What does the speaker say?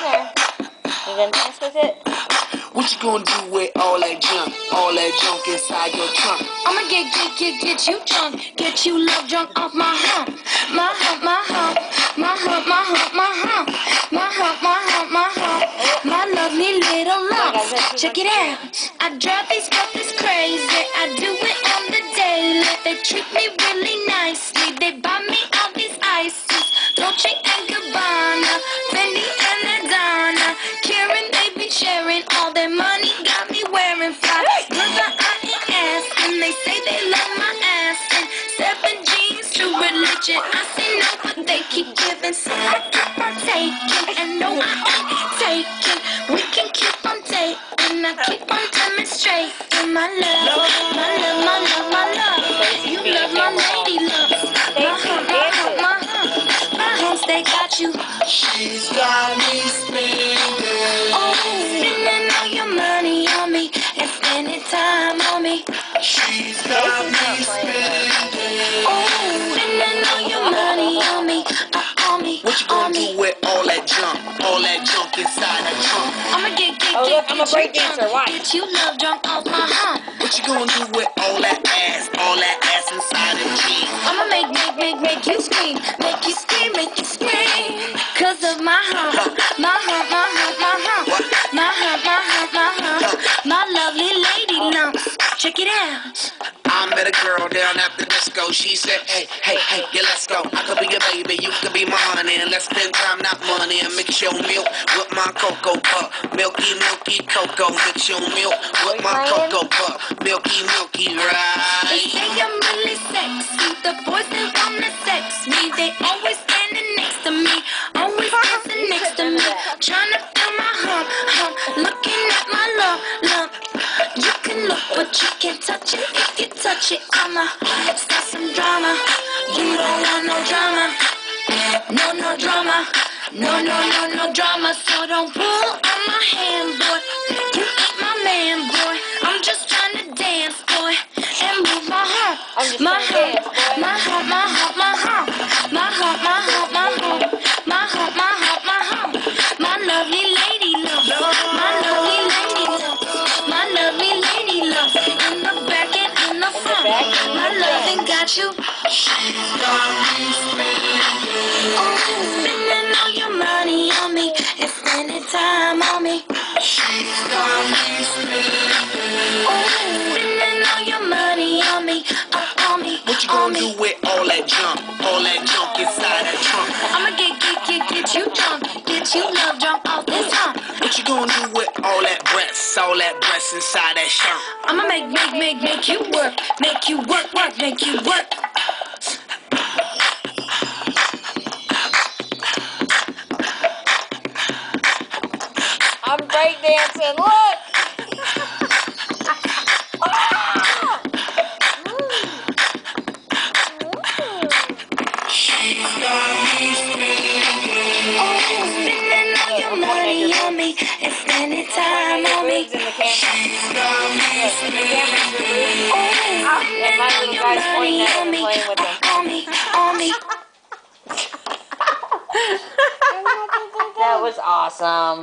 there. You gonna dance with it? What you gonna do with all that junk? All that junk inside your trunk? I'ma get, get, get, get you drunk. Get you love drunk off my hump. My hump, my hump. My hump, my hump, my hump. My hump, my hump, my hump. My lovely little oh lump. Check it out. I drive these girls crazy. I do it on the daily. They treat me really nice. Asking, they say they love my ass and seven jeans True Religion. I say no, but they keep giving, so I keep on taking, and no, I ain't taking. We can keep on dating, I keep on demonstrating my love, my love, my love, my love. You love my lady love, uh-huh, uh-huh, uh-huh. my hump, my hump, my hump, my humps, they got you. She's got me She's got me spinning. Oh, spending all your money on me, uh, on me, What you gonna do with all that junk, all that junk inside that trunk? I'ma get, get, Oh, get, look, I'm a break you dancer, drunk, watch. get you love drunk off my hump. What you gonna do with all that ass, all that ass inside them jeans? I'ma make, make, make, make you scream, make you scream, make you scream. Cause of my hump, my hump, Check it out. I met a girl down at the disco. She said, Hey, hey, hey, yeah, let's go. I could be your baby, you could be my honey. And let's spend time, not money. And mix your milk with my cocoa puff. Milky, milky cocoa. Mix your milk with my cocoa puff. Milky, milky, They say I'm really sexy. The boys but you can't touch it. If you touch it, I'ma start some drama. You don't want no drama, no no drama, no no no no drama. So don't pull on my hand, boy. Got you. She's got me spinning. Oh, spending all your money on me and spending time on me. She's got me spinning. Oh, spending all your money on me, uh, on me, What you gonna do with all that junk, all that junk inside that trunk? I'ma get, get, get, get you drunk, get you love drunk all that breasts, all that breasts inside that shirt? I'ma make, make, make, make you work, make you work, work, make you work. I'm breakdancing. Look. and spending time on me. And my little guy's. On me, on me. that was awesome.